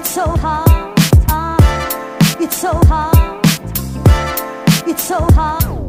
It's so hard. It's so hard. It's so hard.